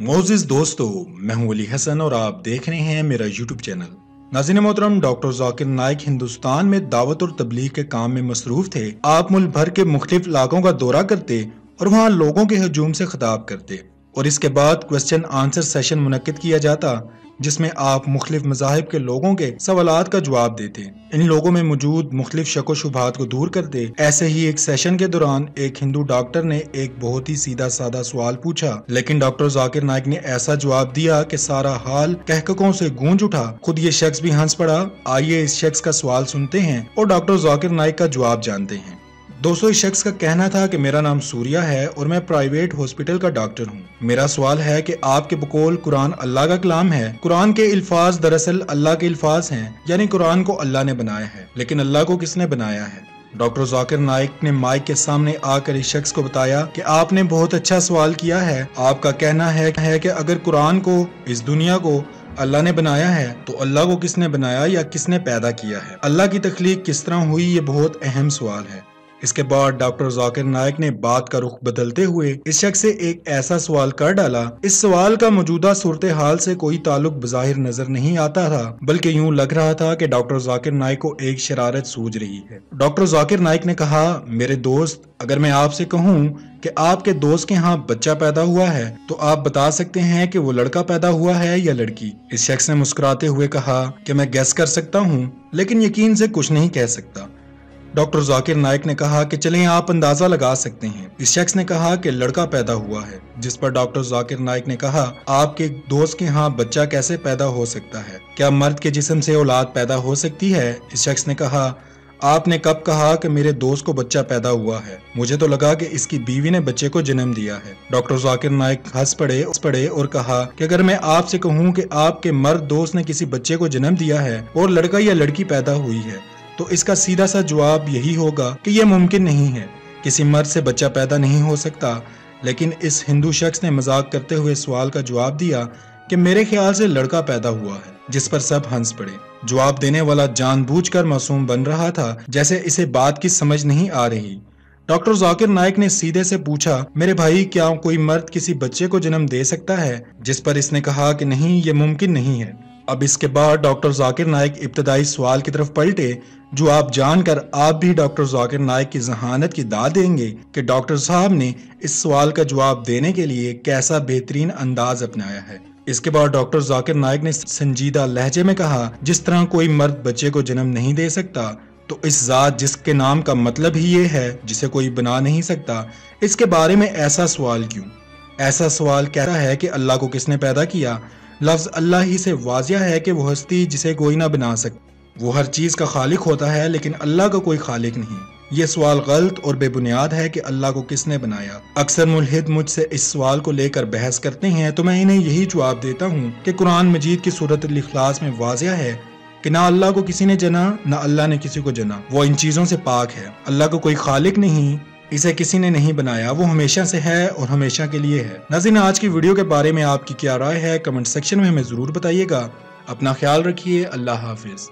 Moses दोस्तों, मैं हूँ अली हसन और आप देख रहे हैं मेरा यूट्यूब चैनल। नाजिन मोहतरम, डॉक्टर जाकिर नायक हिंदुस्तान में दावत और तबलीग के काम में मसरूफ थे। आप मुल्क भर के मुख्तलिफ़ इलाकों का दौरा करते और वहाँ लोगों के हजूम से खिताब करते। और इसके बाद क्वेश्चन आंसर सेशन मुनद किया जाता। जिसमें आप मुख्तलिफ़ मजाहब के लोगों के सवाल का जवाब देते। इन लोगों में मौजूद मुख्तलिफ़ शको शुभात को दूर करते, ऐसे ही एक सेशन के दौरान एक हिंदू डॉक्टर ने एक बहुत ही सीधा साधा सवाल पूछा। लेकिन डॉक्टर जाकिर नाइक ने ऐसा जवाब दिया कि सारा हाल कहकों से गूंज उठा। खुद ये शख्स भी हंस पड़ा। आइए इस शख्स का सवाल सुनते हैं और डॉक्टर जाकिर नाइक का जवाब जानते हैं। दोस्तों इस शख्स का कहना था कि मेरा नाम सूर्या है और मैं प्राइवेट हॉस्पिटल का डॉक्टर हूँ। मेरा सवाल है कि आपके बकौल कुरान अल्लाह का कलाम है? कुरान के अल्फाज दरअसल अल्लाह के अल्फाज हैं यानी कुरान को अल्लाह ने बनाया है लेकिन अल्लाह को किसने बनाया है? डॉक्टर जाकिर नाइक ने माइक के सामने आकर इस शख्स को बताया कि आपने बहुत अच्छा सवाल किया है। आपका कहना है, है कि अगर कुरान को इस दुनिया को अल्लाह ने बनाया है तो अल्लाह को किसने बनाया या किसने पैदा किया है? अल्लाह की तखलीक किस तरह हुई ये बहुत अहम सवाल है। इसके बाद डॉक्टर जाकिर नायक ने बात का रुख बदलते हुए इस शख्स से एक ऐसा सवाल कर डाला। इस सवाल का मौजूदा सूरत हाल से कोई ताल्लुक बजाहिर नज़र नहीं आता था, बल्कि यूँ लग रहा था कि डॉक्टर जाकिर नायक को एक शरारत सूझ रही है। डॉक्टर जाकिर नायक ने कहा, मेरे दोस्त, अगर मैं आपसे कहूँ कि आपके दोस्त के यहाँ बच्चा पैदा हुआ है तो आप बता सकते हैं कि वो लड़का पैदा हुआ है या लड़की? इस शख्स ने मुस्कुराते हुए कहा कि मैं गैस कर सकता हूँ, लेकिन यकीन से कुछ नहीं कह सकता। डॉक्टर जाकिर नायक ने कहा कि चलें, आप अंदाज़ा लगा सकते हैं। इस शख्स ने कहा कि लड़का पैदा हुआ है, जिस पर डॉक्टर जाकिर नायक ने कहा, आपके दोस्त के यहाँ बच्चा कैसे पैदा हो सकता है? क्या मर्द के जिसम से औलाद पैदा हो सकती है? इस शख्स ने कहा, आपने कब कहा कि मेरे दोस्त को बच्चा पैदा हुआ है? मुझे तो लगा कि इसकी बीवी ने बच्चे को जन्म दिया है। डॉक्टर जाकिर नायक हंस पड़े, उस पड़े और कहा कि अगर मैं आपसे कहूँ कि आपके मर्द दोस्त ने किसी बच्चे को जन्म दिया है और लड़का या लड़की पैदा हुई है तो इसका सीधा सा जवाब यही होगा कि यह मुमकिन नहीं है। किसी मर्द से बच्चा पैदा नहीं हो सकता, लेकिन इस हिंदू शख्स ने मज़ाक करते हुए सवाल का जवाब दिया कि मेरे ख्याल से लड़का पैदा हुआ है, जिस पर सब हंस पड़े। जवाब देने वाला जानबूझकर मासूम बन रहा था, जैसे इसे बात की समझ नहीं आ रही। डॉक्टर जाकिर नायक ने सीधे से पूछा, मेरे भाई, क्या कोई मर्द किसी बच्चे को जन्म दे सकता है? जिस पर इसने कहा कि नहीं, ये मुमकिन नहीं है। अब इसके बाद डॉक्टर जाकिर नायक इब्तदाई सवाल की तरफ़ पलटे जो आप जानकर आप भी डॉक्टर जाकिर नायक की जहानत की दाद देंगे कि डॉक्टर साहब ने इस सवाल का जवाब देने के लिए कैसा बेहतरीन अंदाज अपनाया है। इसके बाद डॉक्टर जाकिर नायक ने संजीदा लहजे में कहा, जिस तरह कोई मर्द बच्चे को जन्म नहीं दे सकता तो इस जात जिसके नाम का मतलब ही ये है, जिसे कोई बना नहीं सकता, इसके बारे में ऐसा सवाल क्यों? ऐसा सवाल कहता है कि अल्लाह को किसने पैदा किया? लफ्ज़ अल्लाह ही से वाजिया है कि वो हस्ती जिसे कोई ना बना सके वो हर चीज़ का खालिक होता है, लेकिन अल्लाह का कोई खालिक नहीं। ये सवाल गलत और बेबुनियाद है कि अल्लाह को किसने बनाया। अक्सर मुलहिद मुझसे इस सवाल को लेकर बहस करते हैं तो मैं इन्हें यही जवाब देता हूँ कि कुरान मजीद की सूरत अखलास में वाजिया है कि ना अल्लाह को किसी ने जना, ना अल्लाह ने किसी को जना। वो इन चीज़ों से पाक है। अल्लाह को कोई खालिक नहीं, इसे किसी ने नहीं बनाया। वो हमेशा से है और हमेशा के लिए है। नाजिन आज की वीडियो के बारे में आपकी क्या राय है, कमेंट सेक्शन में हमें ज़रूर बताइएगा। अपना ख्याल रखिए। अल्लाह हाफिज़।